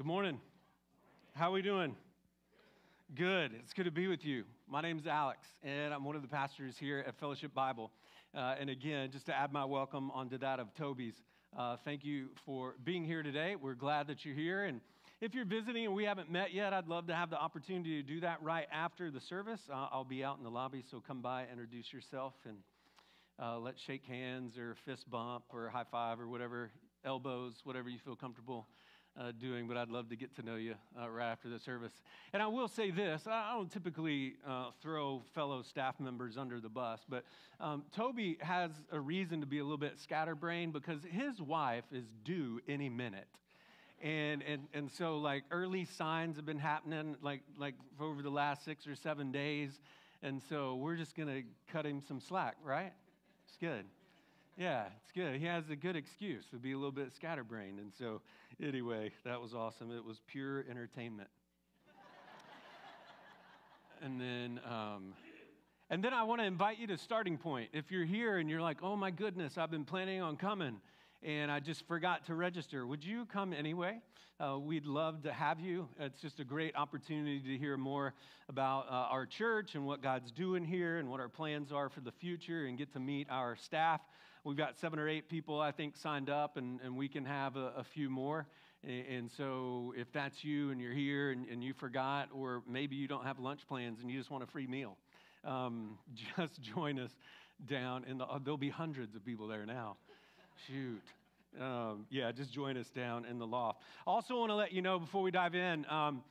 Good morning. How are we doing? Good. It's good to be with you. My name is Alex, and I'm one of the pastors here at Fellowship Bible. Uh, and again, just to add my welcome onto that of Toby's, uh, thank you for being here today. We're glad that you're here. And if you're visiting and we haven't met yet, I'd love to have the opportunity to do that right after the service. Uh, I'll be out in the lobby, so come by, introduce yourself, and uh, let's shake hands or fist bump or high five or whatever, elbows, whatever you feel comfortable uh, doing, but I'd love to get to know you uh, right after the service. And I will say this I don't typically uh, throw fellow staff members under the bus, but um, Toby has a reason to be a little bit scatterbrained because his wife is due any minute. And, and, and so, like, early signs have been happening, like, like over the last six or seven days. And so, we're just going to cut him some slack, right? It's good. Yeah, it's good. He has a good excuse to be a little bit scatterbrained. And so, anyway, that was awesome. It was pure entertainment. and then, um, and then I want to invite you to starting point. If you're here and you're like, oh my goodness, I've been planning on coming and I just forgot to register. Would you come anyway? Uh, we'd love to have you. It's just a great opportunity to hear more about uh, our church and what God's doing here and what our plans are for the future and get to meet our staff. We've got seven or eight people, I think, signed up, and, and we can have a, a few more. And so, if that's you and you're here and, and, you forgot, or maybe you don't have lunch plans and you just want a free meal, um, just join us down. And the, there'll be hundreds of people there now. Shoot. Um, yeah, just join us down in the loft. Also, want to let you know before we dive in. Um,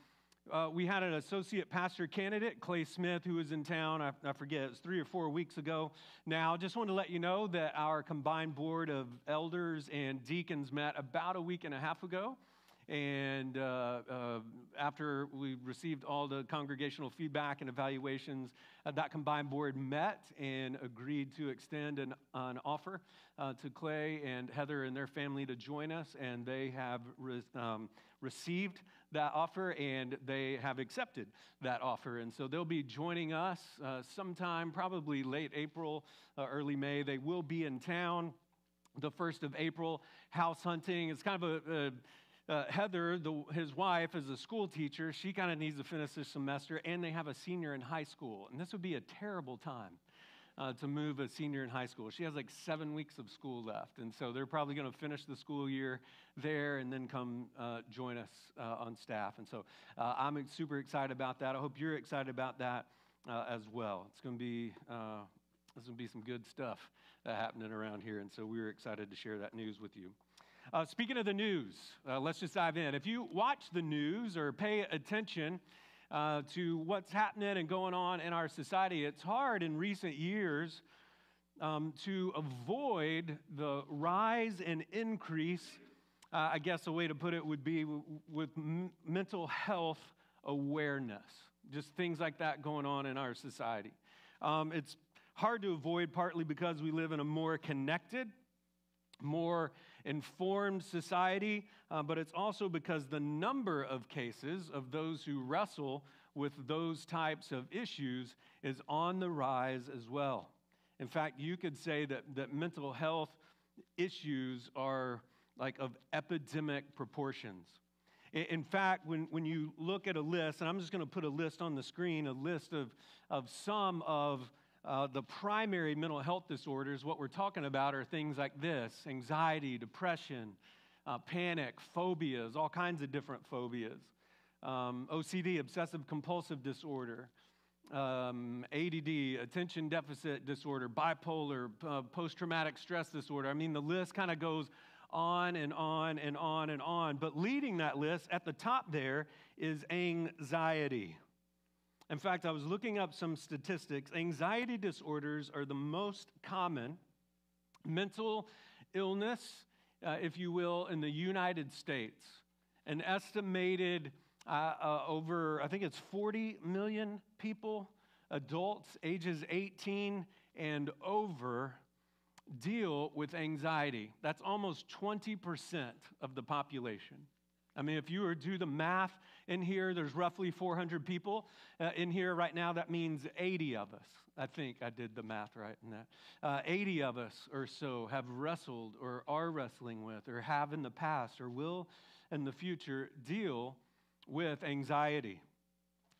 uh, we had an associate pastor candidate, Clay Smith, who was in town. I, I forget, it was three or four weeks ago. Now, just want to let you know that our combined board of elders and deacons met about a week and a half ago. And uh, uh, after we received all the congregational feedback and evaluations, uh, that combined board met and agreed to extend an, an offer uh, to Clay and Heather and their family to join us. And they have re- um, received that offer and they have accepted that offer. And so they'll be joining us uh, sometime, probably late April, uh, early May. They will be in town the 1st of April, house hunting. It's kind of a, a uh, Heather, the, his wife, is a school teacher. She kind of needs to finish this semester, and they have a senior in high school. And this would be a terrible time uh, to move a senior in high school. She has like seven weeks of school left. And so they're probably going to finish the school year there and then come uh, join us uh, on staff. And so uh, I'm super excited about that. I hope you're excited about that uh, as well. It's going to be. there's going to be some good stuff happening around here, and so we're excited to share that news with you. Uh, speaking of the news, uh, let's just dive in. If you watch the news or pay attention uh, to what's happening and going on in our society, it's hard in recent years um, to avoid the rise and increase. Uh, I guess a way to put it would be w- with m- mental health awareness, just things like that going on in our society. Um, it's hard to avoid partly because we live in a more connected more informed society, uh, but it's also because the number of cases of those who wrestle with those types of issues is on the rise as well. In fact, you could say that, that mental health issues are like of epidemic proportions. In fact, when, when you look at a list, and I'm just going to put a list on the screen, a list of, of some of uh, the primary mental health disorders, what we're talking about are things like this anxiety, depression, uh, panic, phobias, all kinds of different phobias, um, OCD, obsessive compulsive disorder, um, ADD, attention deficit disorder, bipolar, uh, post traumatic stress disorder. I mean, the list kind of goes on and on and on and on. But leading that list at the top there is anxiety. In fact, I was looking up some statistics. Anxiety disorders are the most common mental illness, uh, if you will, in the United States. An estimated uh, uh, over, I think it's 40 million people, adults ages 18 and over, deal with anxiety. That's almost 20% of the population. I mean, if you were to do the math in here, there's roughly 400 people uh, in here right now. That means 80 of us. I think I did the math right in that. Uh, 80 of us or so have wrestled or are wrestling with or have in the past or will in the future deal with anxiety.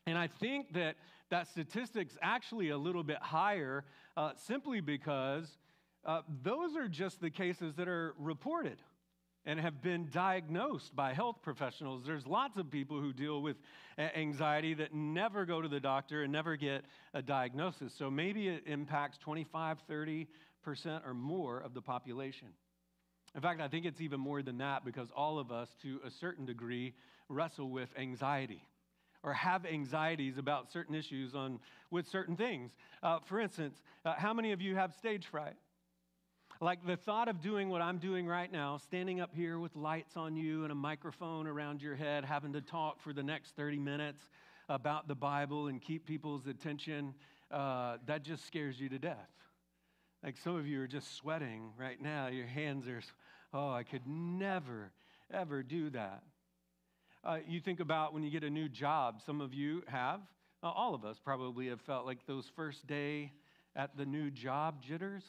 And I think that that statistic's actually a little bit higher uh, simply because uh, those are just the cases that are reported and have been diagnosed by health professionals. There's lots of people who deal with anxiety that never go to the doctor and never get a diagnosis. So maybe it impacts 25, 30% or more of the population. In fact, I think it's even more than that because all of us, to a certain degree, wrestle with anxiety or have anxieties about certain issues on, with certain things. Uh, for instance, uh, how many of you have stage fright? Like the thought of doing what I'm doing right now, standing up here with lights on you and a microphone around your head, having to talk for the next 30 minutes about the Bible and keep people's attention, uh, that just scares you to death. Like some of you are just sweating right now. Your hands are, oh, I could never, ever do that. Uh, you think about when you get a new job, some of you have, uh, all of us probably have felt like those first day at the new job jitters.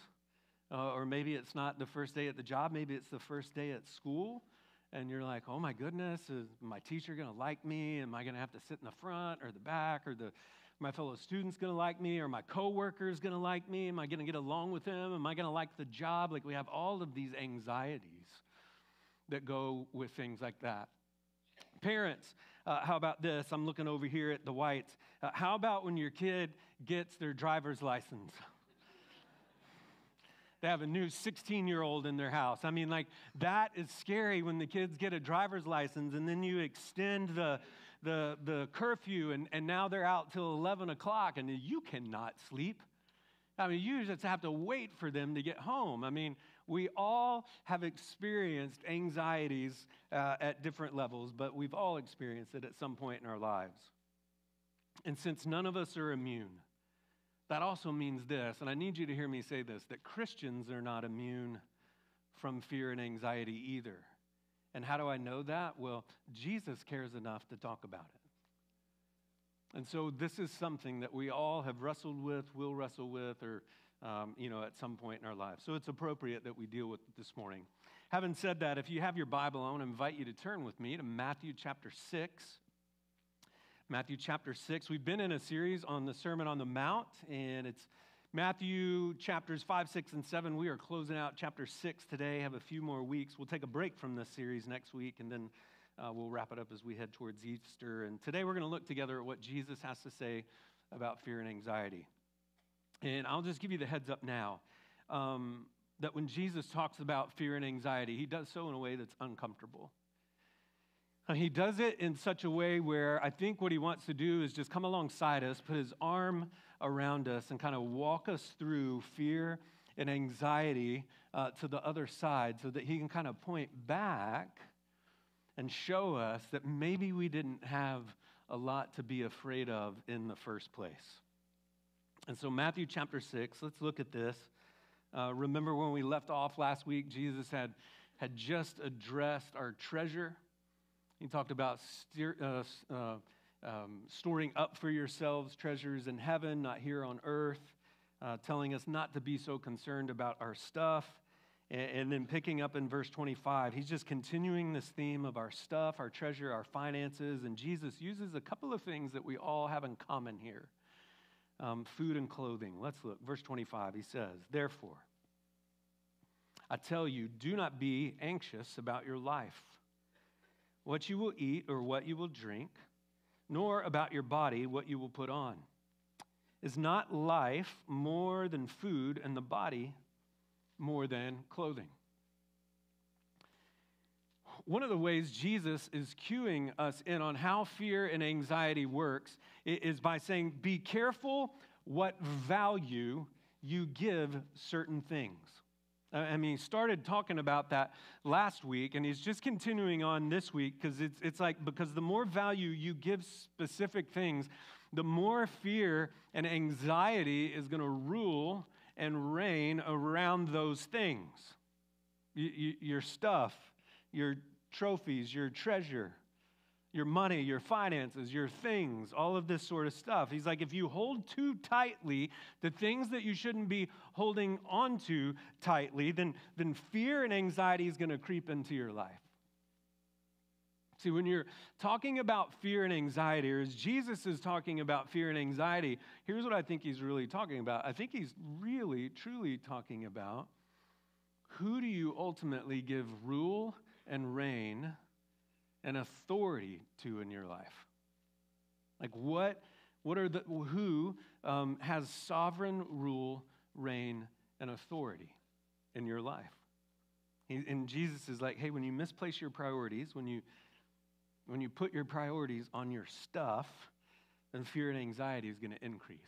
Uh, or maybe it's not the first day at the job, maybe it's the first day at school. And you're like, oh my goodness, is my teacher going to like me? Am I going to have to sit in the front or the back? Or the, my fellow students going to like me? Or my coworkers going to like me? Am I going to get along with them? Am I going to like the job? Like we have all of these anxieties that go with things like that. Parents, uh, how about this? I'm looking over here at the whites. Uh, how about when your kid gets their driver's license? they have a new 16 year old in their house. I mean, like, that is scary when the kids get a driver's license and then you extend the, the, the curfew and, and now they're out till 11 o'clock and you cannot sleep. I mean, you just have to wait for them to get home. I mean, we all have experienced anxieties uh, at different levels, but we've all experienced it at some point in our lives. And since none of us are immune, that also means this, and I need you to hear me say this that Christians are not immune from fear and anxiety either. And how do I know that? Well, Jesus cares enough to talk about it. And so this is something that we all have wrestled with, will wrestle with, or um, you know, at some point in our lives. So it's appropriate that we deal with it this morning. Having said that, if you have your Bible, I want to invite you to turn with me to Matthew chapter 6. Matthew chapter 6. We've been in a series on the Sermon on the Mount, and it's Matthew chapters 5, 6, and 7. We are closing out chapter 6 today, have a few more weeks. We'll take a break from this series next week, and then uh, we'll wrap it up as we head towards Easter. And today we're going to look together at what Jesus has to say about fear and anxiety. And I'll just give you the heads up now um, that when Jesus talks about fear and anxiety, he does so in a way that's uncomfortable. He does it in such a way where I think what he wants to do is just come alongside us, put his arm around us, and kind of walk us through fear and anxiety uh, to the other side so that he can kind of point back and show us that maybe we didn't have a lot to be afraid of in the first place. And so, Matthew chapter 6, let's look at this. Uh, remember when we left off last week, Jesus had, had just addressed our treasure he talked about steer, uh, uh, um, storing up for yourselves treasures in heaven, not here on earth, uh, telling us not to be so concerned about our stuff. And, and then picking up in verse 25, he's just continuing this theme of our stuff, our treasure, our finances. And Jesus uses a couple of things that we all have in common here um, food and clothing. Let's look. Verse 25, he says, Therefore, I tell you, do not be anxious about your life what you will eat or what you will drink, nor about your body what you will put on. Is not life more than food and the body more than clothing? One of the ways Jesus is cueing us in on how fear and anxiety works is by saying, Be careful what value you give certain things. I mean, he started talking about that last week, and he's just continuing on this week because it's, it's like, because the more value you give specific things, the more fear and anxiety is going to rule and reign around those things. Your stuff, your trophies, your treasure your money, your finances, your things, all of this sort of stuff. He's like, if you hold too tightly the things that you shouldn't be holding onto tightly, then, then fear and anxiety is going to creep into your life. See, when you're talking about fear and anxiety, or as Jesus is talking about fear and anxiety, here's what I think he's really talking about. I think he's really, truly talking about who do you ultimately give rule and reign and authority to in your life? Like, what, what are the, who um, has sovereign rule, reign, and authority in your life? He, and Jesus is like, hey, when you misplace your priorities, when you when you put your priorities on your stuff, then fear and anxiety is going to increase.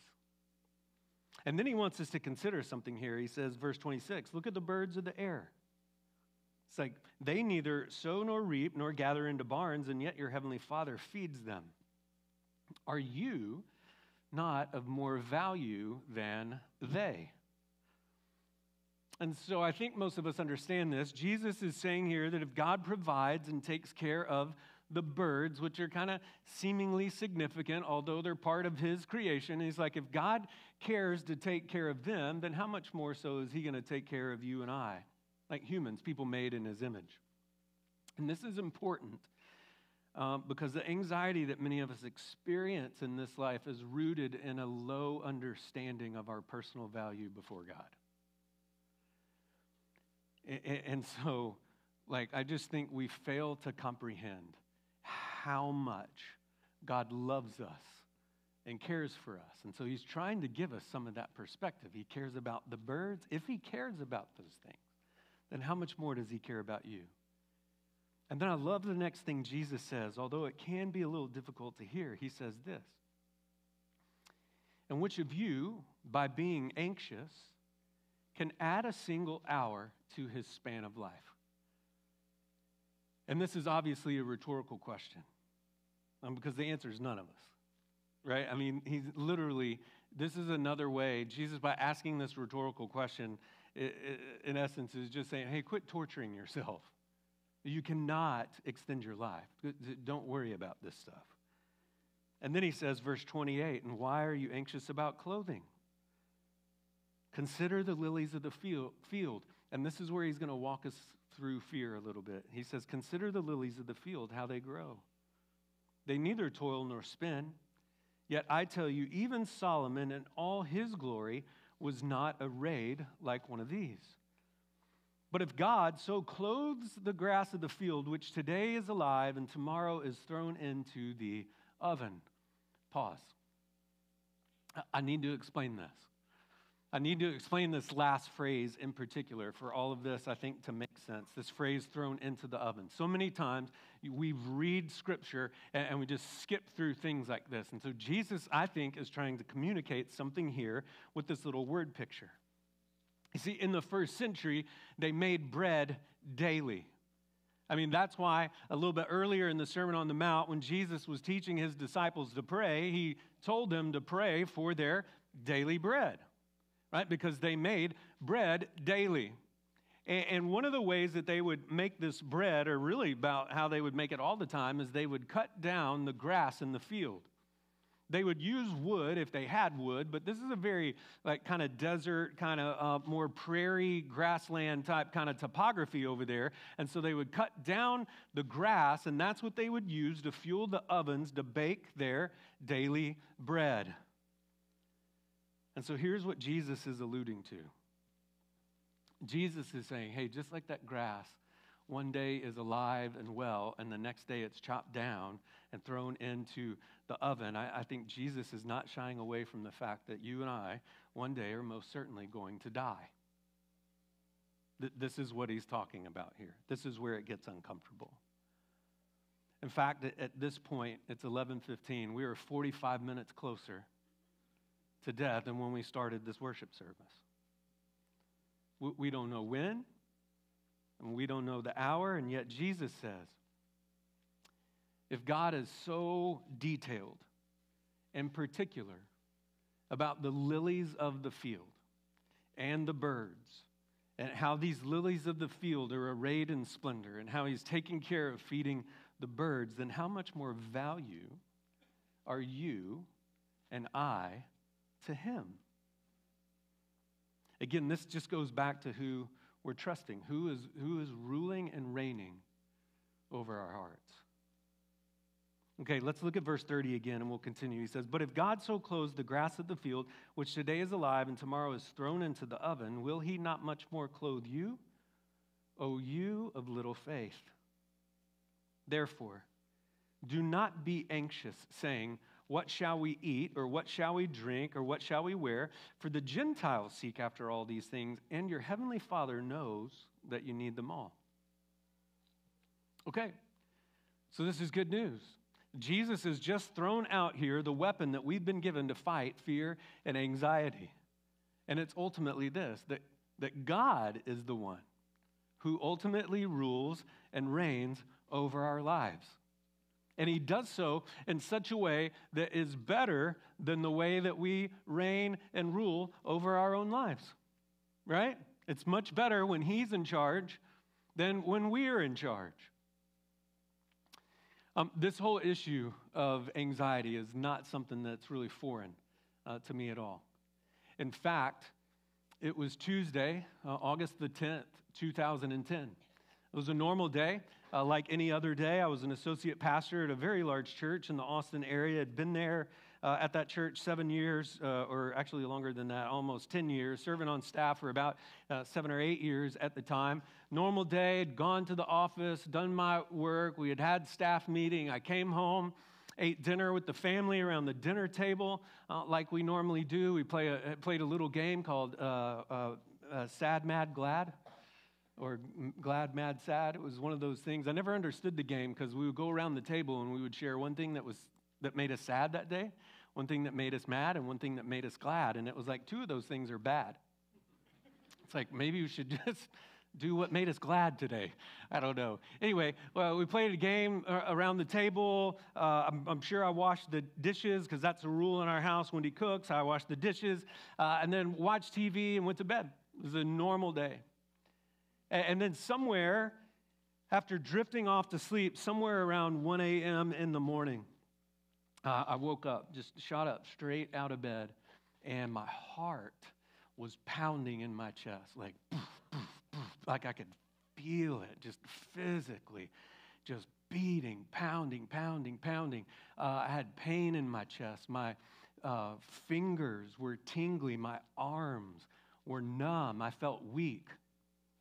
And then he wants us to consider something here. He says, verse 26, look at the birds of the air. It's like they neither sow nor reap nor gather into barns, and yet your heavenly Father feeds them. Are you not of more value than they? And so I think most of us understand this. Jesus is saying here that if God provides and takes care of the birds, which are kind of seemingly significant, although they're part of his creation. He's like, if God cares to take care of them, then how much more so is he going to take care of you and I, like humans, people made in his image? And this is important um, because the anxiety that many of us experience in this life is rooted in a low understanding of our personal value before God. And so, like, I just think we fail to comprehend how much God loves us and cares for us. And so he's trying to give us some of that perspective. He cares about the birds. If he cares about those things, then how much more does he care about you? And then I love the next thing Jesus says, although it can be a little difficult to hear. He says this And which of you, by being anxious, can add a single hour to his span of life? And this is obviously a rhetorical question um, because the answer is none of us, right? I mean, he's literally, this is another way. Jesus, by asking this rhetorical question, in essence, is just saying, hey, quit torturing yourself. You cannot extend your life. Don't worry about this stuff. And then he says, verse 28, and why are you anxious about clothing? Consider the lilies of the field. And this is where he's going to walk us through fear a little bit. He says, Consider the lilies of the field, how they grow. They neither toil nor spin. Yet I tell you, even Solomon in all his glory was not arrayed like one of these. But if God so clothes the grass of the field, which today is alive and tomorrow is thrown into the oven, pause. I need to explain this. I need to explain this last phrase in particular for all of this, I think, to make sense. This phrase thrown into the oven. So many times we read scripture and, we just skip through things like this. And so Jesus, I think, is trying to communicate something here with this little word picture. You see, in the first century, they made bread daily. I mean, that's why a little bit earlier in the Sermon on the Mount, when Jesus was teaching his disciples to pray, he told them to pray for their daily bread right? Because they made bread daily. And one of the ways that they would make this bread, or really about how they would make it all the time, is they would cut down the grass in the field. They would use wood if they had wood, but this is a very like kind of desert, kind of uh, more prairie, grassland type kind of topography over there. And so they would cut down the grass, and that's what they would use to fuel the ovens to bake their daily bread. And so here's what Jesus is alluding to Jesus is saying, hey, just like that grass, one day is alive and well, and the next day it's chopped down and thrown into the oven. I, I, think Jesus is not shying away from the fact that you and I, one day, are most certainly going to die. Th- this is what he's talking about here. This is where it gets uncomfortable. In fact, at, at this point, it's 11:15. We are 45 minutes closer to death than when we started this worship service. We don't know when, and we don't know the hour, and yet Jesus says, if God is so detailed and particular about the lilies of the field and the birds, and how these lilies of the field are arrayed in splendor, and how he's taking care of feeding the birds, then how much more value are you and I to Him. Again, this just goes back to who we're trusting, who is, who is ruling and reigning over our hearts. Okay, let's look at verse 30 again and we'll continue. He says, But if God so clothes the grass of the field, which today is alive and tomorrow is thrown into the oven, will he not much more clothe you, O you of little faith? Therefore, do not be anxious, saying, What shall we eat, or what shall we drink, or what shall we wear? For the Gentiles seek after all these things, and your heavenly Father knows that you need them all. Okay, so this is good news. Jesus has just thrown out here the weapon that we've been given to fight fear and anxiety. And it's ultimately this that, that God is the one who ultimately rules and reigns over our lives. And he does so in such a way that is better than the way that we reign and rule over our own lives, right? It's much better when he's in charge than when we're in charge. Um, this whole issue of anxiety is not something that's really foreign uh, to me at all. In fact, it was Tuesday, uh, August the 10th, 2010. It was a normal day, uh, like any other day. I was an associate pastor at a very large church in the Austin area. I'd been there uh, at that church seven years, uh, or actually longer than that, almost 10 years, serving on staff for about uh, seven or eight years at the time. Normal day, had gone to the office, done my work. We had had staff meeting. I came home ate dinner with the family around the dinner table uh, like we normally do. We play a, played a little game called uh, uh, uh Sad, Mad, Glad, or Glad, Mad, Sad. It was one of those things. I never understood the game because we would go around the table and we would share one thing that was that made us sad that day, one thing that made us mad, and one thing that made us glad. And it was like two of those things are bad. It's like maybe we should just do what made us glad today. I don't know. Anyway, well, we played a game uh, around the table. Uh, I'm, I'm, sure I washed the dishes because that's a rule in our house. When he cooks, I wash the dishes, uh, and then watched TV and went to bed. It was a normal day. And, and then somewhere, after drifting off to sleep, somewhere around 1 a.m. in the morning, uh, I woke up, just shot up straight out of bed, and my heart was pounding in my chest, like, like I could feel it just physically, just beating, pounding, pounding, pounding. Uh, I had pain in my chest. My uh, fingers were tingly. My arms were numb. I felt weak.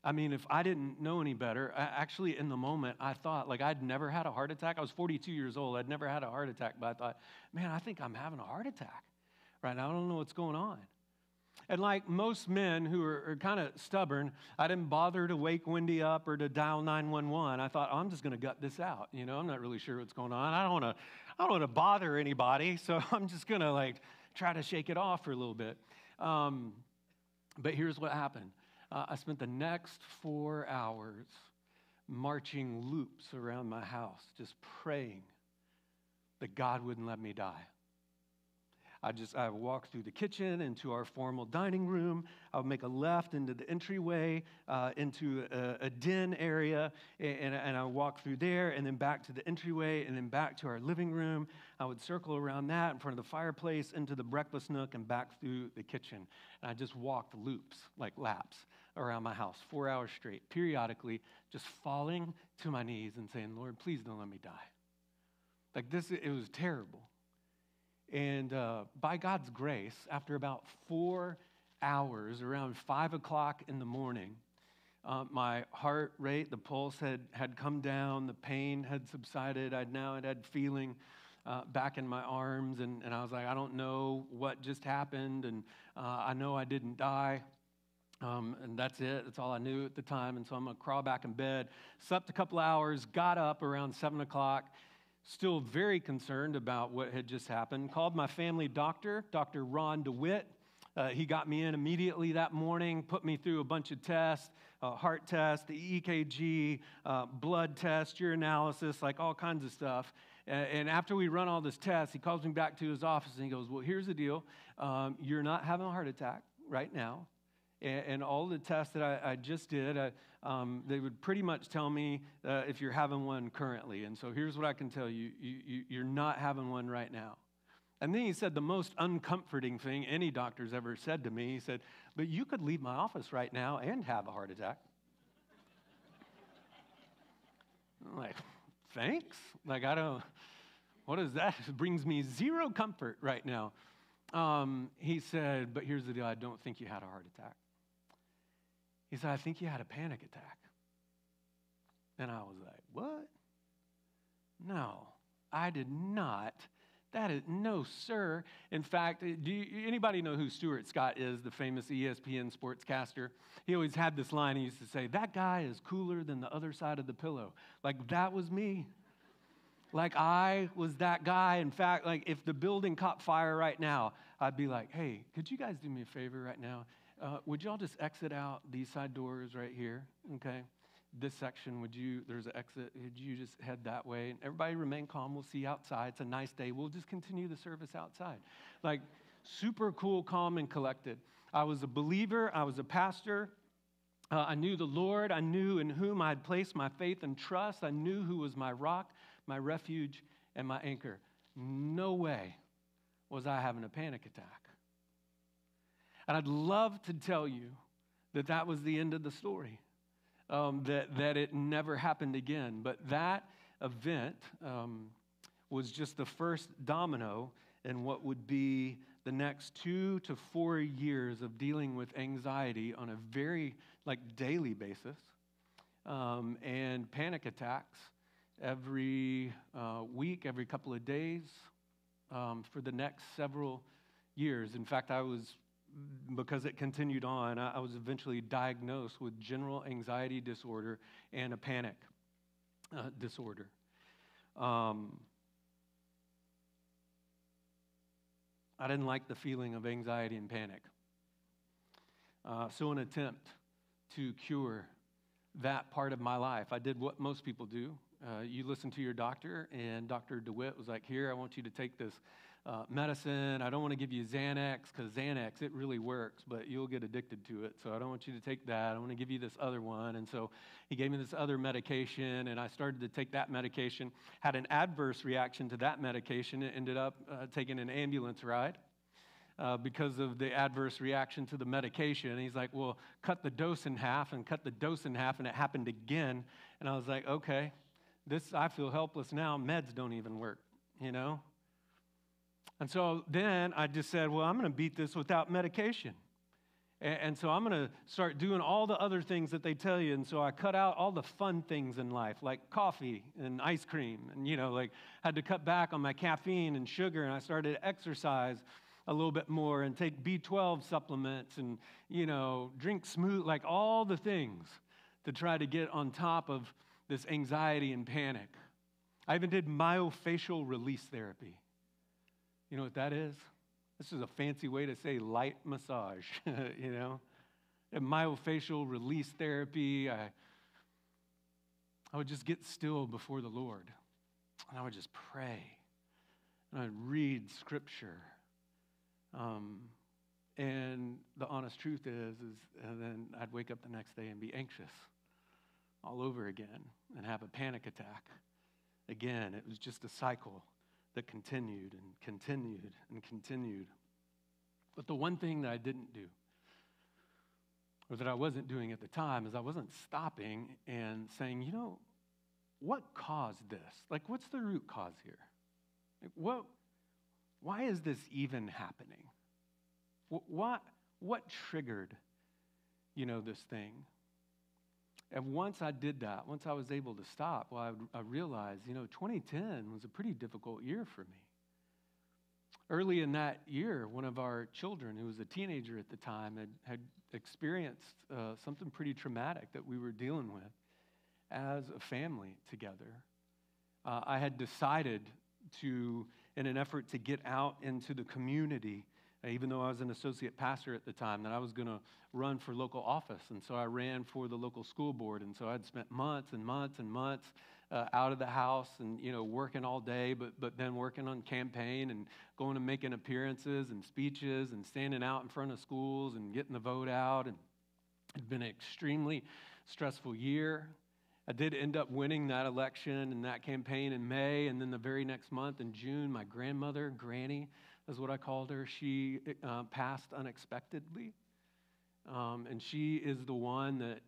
I mean, if I didn't know any better, I, actually, in the moment, I thought, like, I'd never had a heart attack. I was 42 years old. I'd never had a heart attack, but I thought, man, I think I'm having a heart attack right now. I don't know what's going on. And like most men who are, are kind of stubborn, I didn't bother to wake Wendy up or to dial 911. I thought, oh, I'm just going to gut this out. You know, I'm not really sure what's going on. I don't want to, I don't want to bother anybody, so I'm just going to like try to shake it off for a little bit. Um, but here's what happened. Uh, I spent the next four hours marching loops around my house, just praying that God wouldn't let me die. I just I walk through the kitchen into our formal dining room. I would make a left into the entryway uh, into a, a, den area, and, and I walk through there, and then back to the entryway, and then back to our living room. I would circle around that in front of the fireplace into the breakfast nook and back through the kitchen. And I just walked loops like laps around my house, four hours straight, periodically, just falling to my knees and saying, Lord, please don't let me die. Like this, it was terrible. And uh, by God's grace, after about four hours, around five o'clock in the morning, uh, my heart rate, the pulse had, had come down, the pain had subsided. I'd now had, had feeling uh, back in my arms, and, and I was like, I don't know what just happened, and uh, I know I didn't die. Um, and that's it. That's all I knew at the time. And so I'm going to crawl back in bed. Slept a couple hours, got up around 7 o'clock, still very concerned about what had just happened. Called my family doctor, Dr. Ron DeWitt. Uh, he got me in immediately that morning, put me through a bunch of tests heart test, the EKG, uh, blood test, urinalysis, like all kinds of stuff. And, and, after we run all this tests, he calls me back to his office and he goes, Well, here's the deal. Um, you're not having a heart attack right now and, and all the tests that I, I just did, I, um, they would pretty much tell me uh, if you're having one currently. And so here's what I can tell you, you, you you're not having one right now. And then he said the most uncomforting thing any doctor's ever said to me. He said, But you could leave my office right now and have a heart attack. I'm like, thanks. Like, I don't, What is that? It brings me zero comfort right now. Um, he said, But here's the deal I don't think you had a heart attack. He said, I think you had a panic attack. And I was like, What? No, I did not. That is no, sir. In fact, eh, do you, anybody know who Stuart Scott is, the famous ESPN sportscaster? He always had this line. He used to say, "That guy is cooler than the other side of the pillow." Like that was me. Like I was that guy. In fact, like if the building caught fire right now, I'd be like, "Hey, could you guys do me a favor right now? Uh, would y'all just exit out these side doors right here? Okay." this section, would you, there's an exit, would you just head that way? And everybody remain calm. We'll see outside. It's a nice day. We'll just continue the service outside. Like, super cool, calm, and collected. I was a believer, I was a pastor. Uh, I knew the Lord. I knew in whom I had placed my faith and trust. I knew who was my rock, my refuge, and my anchor. No way was I having a panic attack. And I'd love to tell you that that was the end of the story um, that, that it never happened again. But that event um, was just the first domino in what would be the next two to four years of dealing with anxiety on a very like daily basis um, and panic attacks every uh, week every couple of days um, for the next several years in fact i was because it continued on, I was eventually diagnosed with general anxiety disorder and a panic uh, disorder. Um, I didn't like the feeling of anxiety and panic. Uh, so, an attempt to cure that part of my life, I did what most people do. Uh, you listen to your doctor, and Dr. DeWitt was like, Here, I want you to take this uh, medicine. I don't want to give you Xanax because Xanax, it really works, but you'll get addicted to it. So I don't want you to take that. I want to give you this other one. And so he gave me this other medication, and I started to take that medication. Had an adverse reaction to that medication. Ended up uh, taking an ambulance ride. Uh, because of the adverse reaction to the medication. And he's like, Well, cut the dose in half and cut the dose in half. And it happened again. And I was like, Okay, this, I feel helpless now. Meds don't even work, you know? And so then I just said, well, I'm going to beat this without medication. And, so I'm going to start doing all the other things that they tell you. And so I cut out all the fun things in life, like coffee and ice cream. And, you know, like had to cut back on my caffeine and sugar. And I started to exercise a little bit more and take B12 supplements and, you know, drink smooth, like all the things to try to get on top of this anxiety and panic. I even did myofascial release therapy. You know what that is? This is a fancy way to say light massage, you know? And myofascial release therapy. I, I would just get still before the Lord. And I would just pray. And I'd read scripture. Um, and the honest truth is, is and then I'd wake up the next day and be anxious all over again and have a panic attack. Again, it was just a cycle that continued and continued and continued. But the one thing that I didn't do, or that I wasn't doing at the time, is I wasn't stopping and saying, you know, what caused this? Like, what's the root cause here? Like, what, why is this even happening? What, what triggered, you know, this thing? And once I did that, once I was able to stop, well, I, I realized, you know, 2010 was a pretty difficult year for me. Early in that year, one of our children, who was a teenager at the time, had, had experienced uh, something pretty traumatic that we were dealing with as a family together. Uh, I had decided to, in an effort to get out into the community, even though I was an associate pastor at the time, that I was going to run for local office. And so I ran for the local school board. And so I'd spent months and months and months uh, out of the house and, you know, working all day, but, but then working on campaign and going and making appearances and speeches and standing out in front of schools and getting the vote out. And it'd been an extremely stressful year. I did end up winning that election and that campaign in May. And then the very next month in June, my grandmother, Granny, is what I called her. She uh, passed unexpectedly. Um, and she is the one that,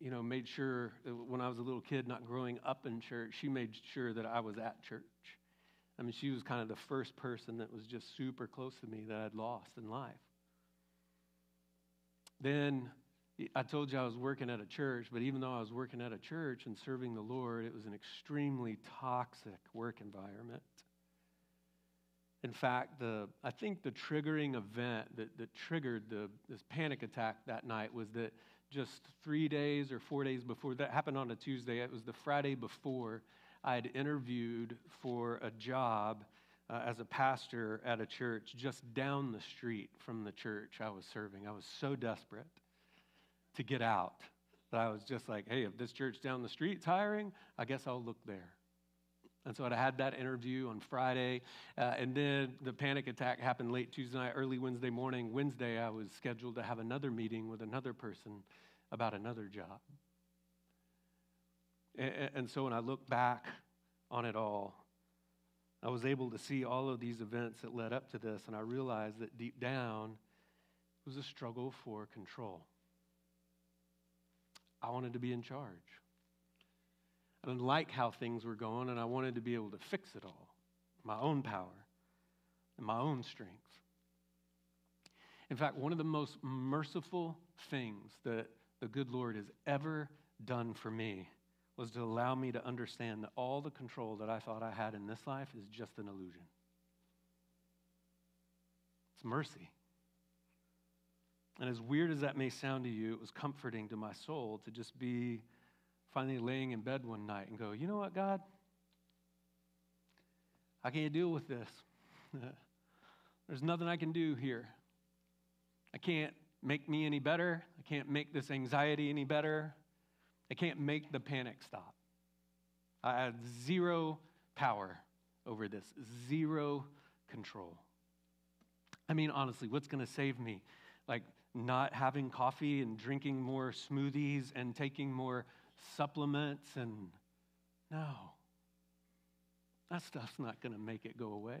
you know, made sure when I was a little kid, not growing up in church, she made sure that I was at church. I mean, she was kind of the first person that was just super close to me that I'd lost in life. Then I told you I was working at a church, but even though I was working at a church and serving the Lord, it was an extremely toxic work environment. In fact, the, I think the triggering event that, that triggered the, this panic attack that night was that just three days or four days before, that happened on a Tuesday, it was the Friday before, I had interviewed for a job uh, as a pastor at a church just down the street from the church I was serving. I was so desperate to get out that I was just like, hey, if this church down the street's hiring, I guess I'll look there. And so I had that interview on Friday, uh, and then the panic attack happened late Tuesday night, early Wednesday morning. Wednesday, I was scheduled to have another meeting with another person about another job. And, and so when I look back on it all, I was able to see all of these events that led up to this, and I realized that deep down, it was a struggle for control. I wanted to be in charge. I didn't like how things were going, and I wanted to be able to fix it all my own power and my own strength. In fact, one of the most merciful things that the good Lord has ever done for me was to allow me to understand that all the control that I thought I had in this life is just an illusion. It's mercy. And as weird as that may sound to you, it was comforting to my soul to just be finally laying in bed one night and go, you know what, God? I can't deal with this. There's nothing I can do here. I can't make me any better. I can't make this anxiety any better. I can't make the panic stop. I have zero power over this, zero control. I mean, honestly, what's going to save me? Like not having coffee and drinking more smoothies and taking more supplements and no. That stuff's not going to make it go away.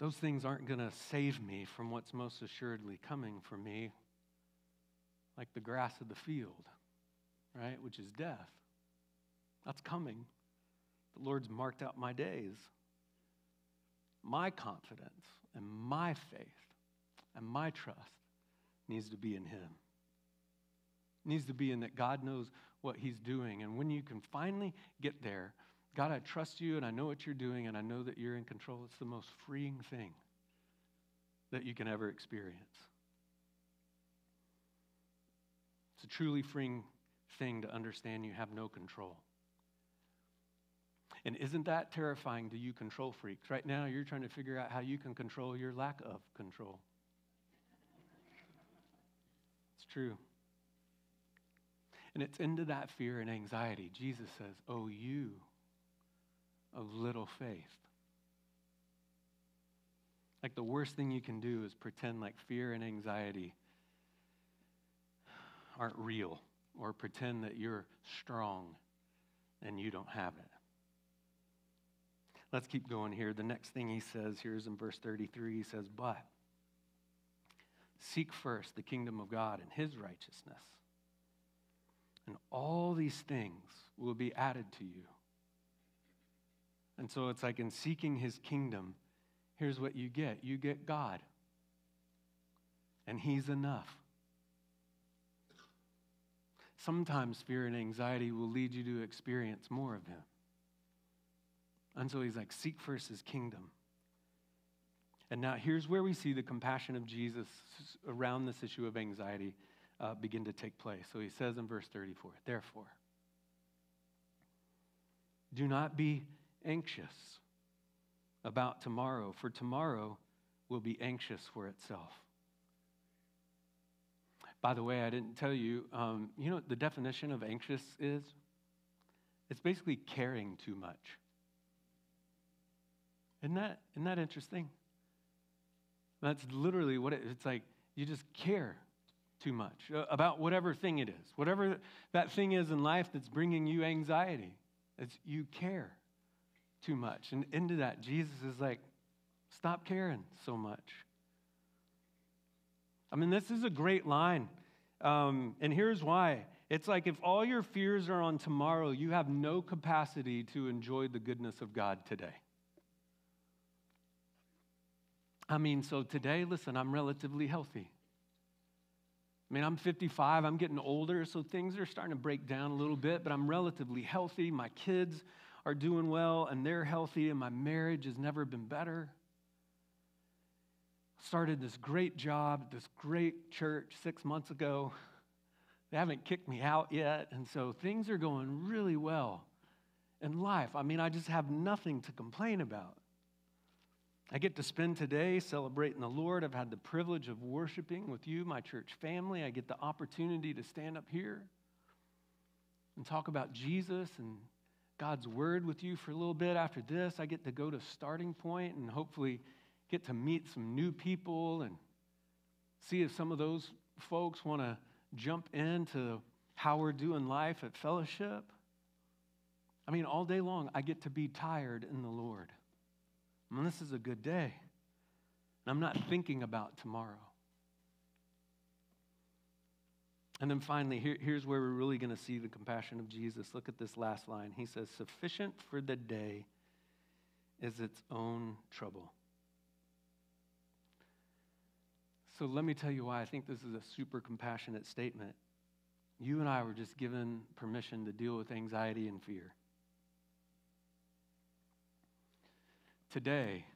Those things aren't going to save me from what's most assuredly coming for me, like the grass of the field, right? Which is death. That's coming. The Lord's marked out my days. My confidence and my faith and my trust needs to be in Him needs to be in that God knows what He's doing. And when you can finally get there, God, I trust you and I know what you're doing and I know that you're in control. It's the most freeing thing that you can ever experience. It's a truly freeing thing to understand you have no control. And isn't that terrifying to you control freaks? Right now, you're trying to figure out how you can control your lack of control. It's true. And it's into that fear and anxiety. Jesus says, Oh, you of little faith. Like the worst thing you can do is pretend like fear and anxiety aren't real or pretend that you're strong and you don't have it. Let's keep going here. The next thing he says here is in verse 33 he says, But seek first the kingdom of God and his righteousness and all these things will be added to you. And so it's like in seeking his kingdom, here's what you get you get God, and he's enough. Sometimes fear and anxiety will lead you to experience more of him. And so he's like, seek first his kingdom. And now here's where we see the compassion of Jesus around this issue of anxiety uh, begin to take place. So he says in verse 34 Therefore, do not be anxious about tomorrow, for tomorrow will be anxious for itself. By the way, I didn't tell you, um, you know the definition of anxious is? It's basically caring too much. Isn't that, isn't that interesting? That's literally what it, it's like. You just care too much uh, about whatever thing it is, whatever that thing is in life that's bringing you anxiety. It's you care too much. And into that, Jesus is like, stop caring so much. I mean, this is a great line. Um, and here's why It's like if all your fears are on tomorrow, you have no capacity to enjoy the goodness of God today. I mean, so today, listen, I'm relatively healthy. I mean, I'm 55, I'm getting older, so things are starting to break down a little bit, but I'm relatively healthy. My kids are doing well, and they're healthy, and my marriage has never been better. Started this great job, this great church six months ago. They haven't kicked me out yet, and so things are going really well in life. I mean, I just have nothing to complain about. I get to spend today celebrating the Lord. I've had the privilege of worshiping with you, my church family. I get the opportunity to stand up here and talk about Jesus and God's word with you for a little bit. After this, I get to go to starting point and hopefully get to meet some new people and see if some of those folks want to jump into how we're doing life at fellowship. I mean, all day long, I get to be tired in the Lord. Mean, this is a good day. And I'm not thinking about tomorrow. And then finally, here, here's where we're really going to see the compassion of Jesus. Look at this last line. He says, Sufficient for the day is its own trouble. So let me tell you why I think this is a super compassionate statement. You and I were just given permission to deal with anxiety and fear. Today,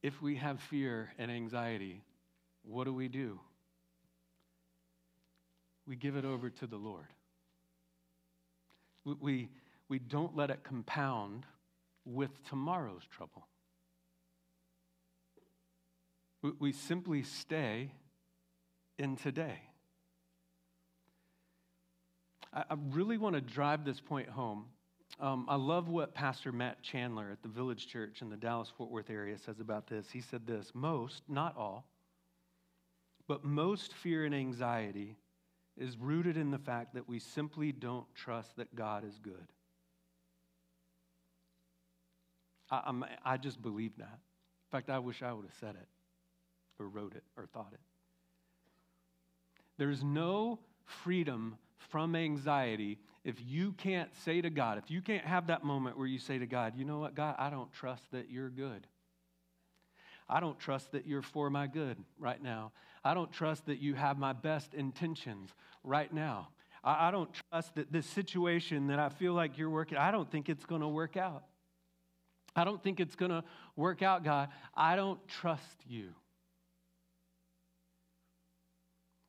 if we have fear and anxiety, what do we do? We give it over to the Lord. We, we, don't let it compound with tomorrow's trouble. We, we simply stay in today. I really want to drive this point home um, I love what Pastor Matt Chandler at the Village Church in the Dallas Fort Worth area says about this. He said this most, not all, but most fear and anxiety is rooted in the fact that we simply don't trust that God is good. I, I'm, I just believe that. In fact, I wish I would have said it or wrote it or thought it. There's no freedom from anxiety if you can't say to God, if you can't have that moment where you say to God, you know what, God, I don't trust that you're good. I don't trust that you're for my good right now. I don't trust that you have my best intentions right now. I, I don't trust that this situation that I feel like you're working, I don't think it's going to work out. I don't think it's going to work out, God. I don't trust you.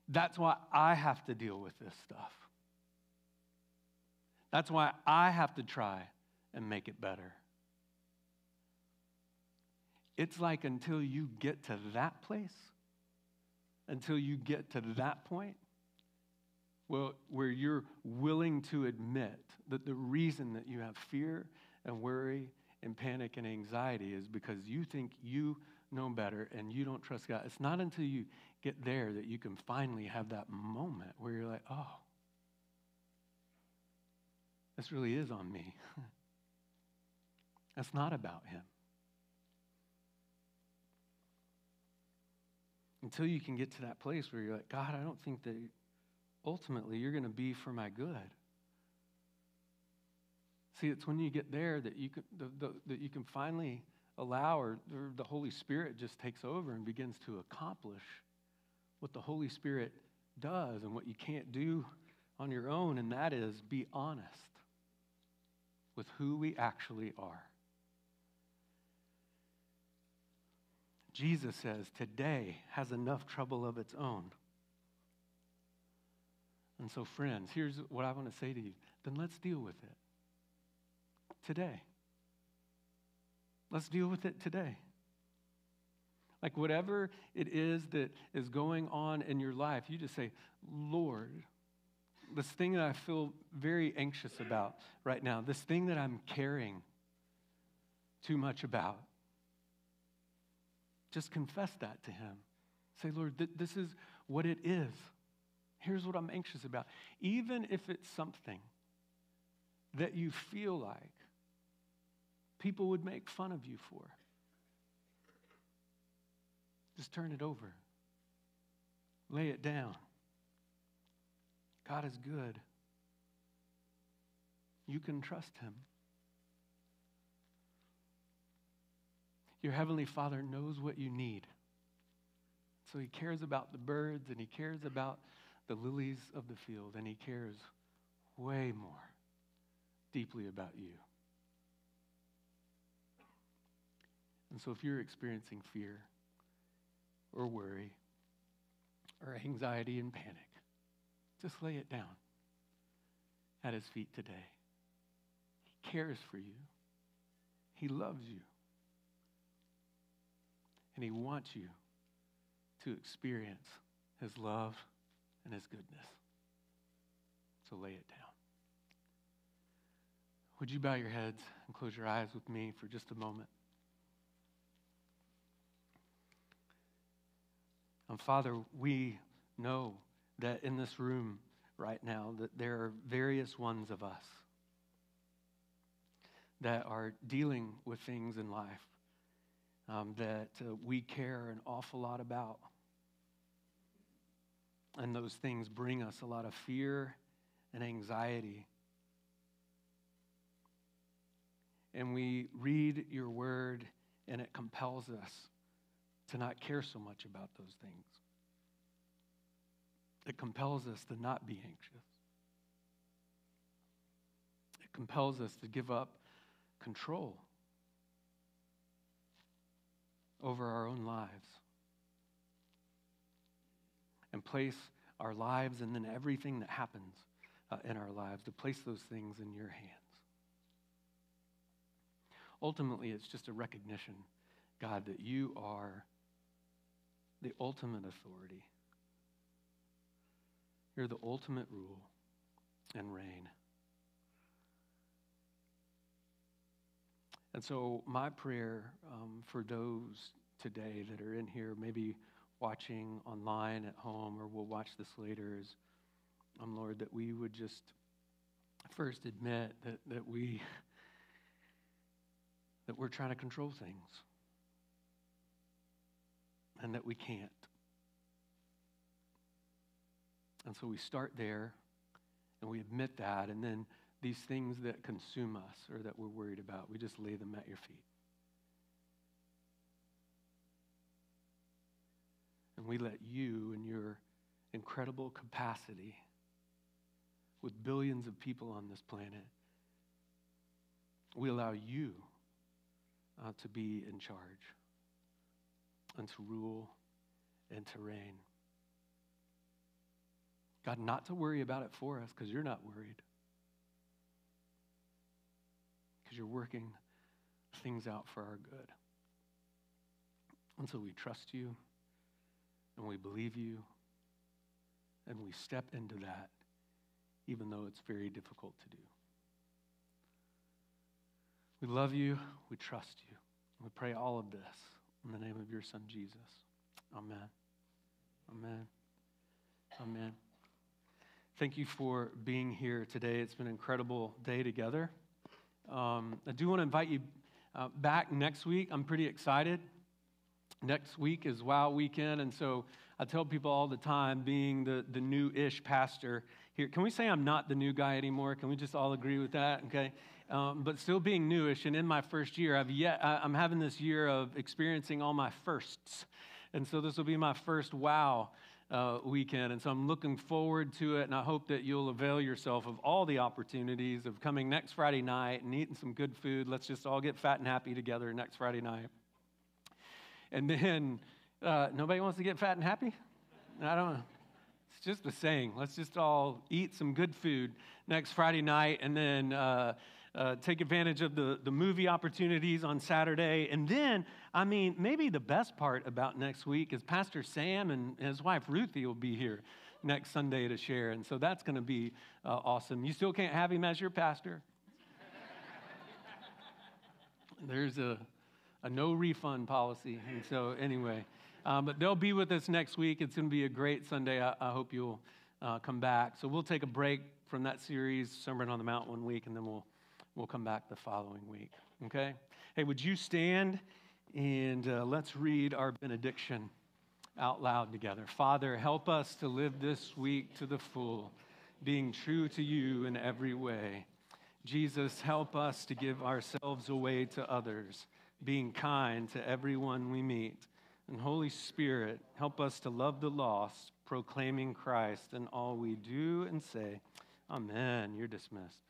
That's why I have to deal with this stuff. That's why I have to try and make it better. It's like until you get to that place, until you get to that point, well, where you're willing to admit that the reason that you have fear and worry and panic and anxiety is because you think you know better and you don't trust God. It's not until you get there that you can finally have that moment where you're like, oh, this really is on me. That's not about him. Until you can get to that place where you're like, God, I don't think that ultimately you're going to be for my good. See, it's when you get there that you can, the, the, that you can finally allow, or, or the Holy Spirit just takes over and begins to accomplish what the Holy Spirit does and what you can't do on your own, and that is be honest with who we actually are. Jesus says today has enough trouble of its own. And so, friends, here's what I want to say to you. Then let's deal with it today. Let's deal with it today. Like, whatever it is that is going on in your life, you just say, Lord, this thing that I feel very anxious about right now, this thing that I'm caring too much about, just confess that to Him. Say, Lord, th- this is what it is. Here's what I'm anxious about. Even if it's something that you feel like people would make fun of you for, just turn it over, lay it down. God is good. You can trust him. Your Heavenly Father knows what you need. So he cares about the birds and he cares about the lilies of the field and he cares way more deeply about you. And so if you're experiencing fear or worry or anxiety and panic, just lay it down at his feet today. He cares for you. He loves you. And he wants you to experience his love and his goodness. So lay it down. Would you bow your heads and close your eyes with me for just a moment? And Father, we know that in this room right now that there are various ones of us that are dealing with things in life um, that uh, we care an awful lot about. And those things bring us a lot of fear and anxiety. And we read your word, and it compels us to not care so much about those things. It compels us to not be anxious. It compels us to give up control over our own lives and place our lives and then everything that happens uh, in our lives, to place those things in your hands. Ultimately, it's just a recognition, God, that you are the ultimate authority. You're the ultimate rule and reign. And so, my prayer um, for those today that are in here, maybe watching online at home or will watch this later, is, um, Lord, that we would just first admit that, that we that we're trying to control things and that we can't. And so we start there and we admit that, and then these things that consume us or that we're worried about, we just lay them at your feet. And we let you and your incredible capacity with billions of people on this planet, we allow you uh, to be in charge and to rule and to reign. God, not to worry about it for us because you're not worried. Because you're working things out for our good. And so we trust you and we believe you and we step into that even though it's very difficult to do. We love you. We trust you. We pray all of this in the name of your son, Jesus. Amen. Amen. Amen. Thank you for being here today. It's been an incredible day together. Um, I do want to invite you uh, back next week. I'm pretty excited. Next week is Wow Weekend, and so I tell people all the time, being the, the new ish pastor here, can we say I'm not the new guy anymore? Can we just all agree with that? Okay. Um, but still being newish, and in my first year, I've yet, I, I'm having this year of experiencing all my firsts. And so this will be my first wow uh, weekend. And so I'm looking forward to it, and I hope that you'll avail yourself of all the opportunities of coming next Friday night and eating some good food. Let's just all get fat and happy together next Friday night. And then, uh, nobody wants to get fat and happy? I don't know. It's just a saying. Let's just all eat some good food next Friday night and then uh, uh, take advantage of the, the movie opportunities on Saturday. And then, I mean, maybe the best part about next week is Pastor Sam and his wife Ruthie will be here next Sunday to share. And so that's going to be uh, awesome. You still can't have him as your pastor. There's a a no refund policy. And so, anyway, um, but they'll be with us next week. It's going to be a great Sunday. I, I hope you'll uh, come back. So, we'll take a break from that series, Sermon on the Mount, one week, and then we'll, we'll come back the following week. Okay? Hey, would you stand and uh, let's read our benediction out loud together. Father, help us to live this week to the full. being true to you in every way. Jesus, help us to give ourselves away to others, being kind to everyone we meet. And Holy Spirit, help us to love the lost, proclaiming Christ in all we do and say. Amen. You're dismissed.